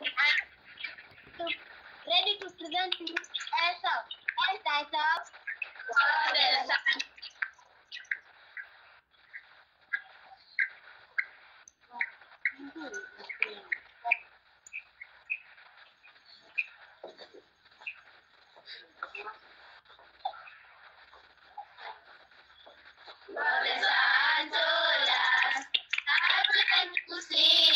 to, ready to present ourselves as ourselves for the sun. From the I'm to see.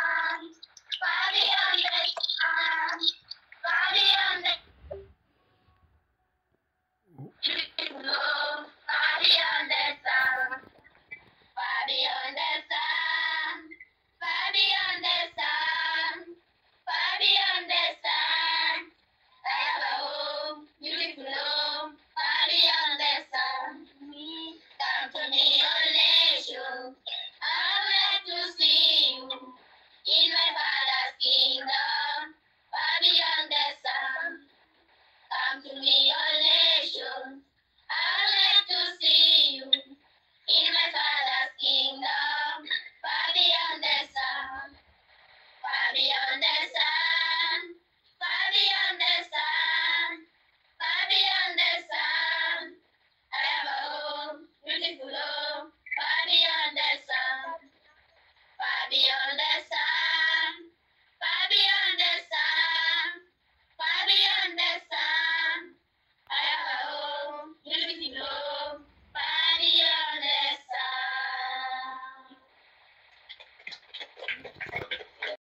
me.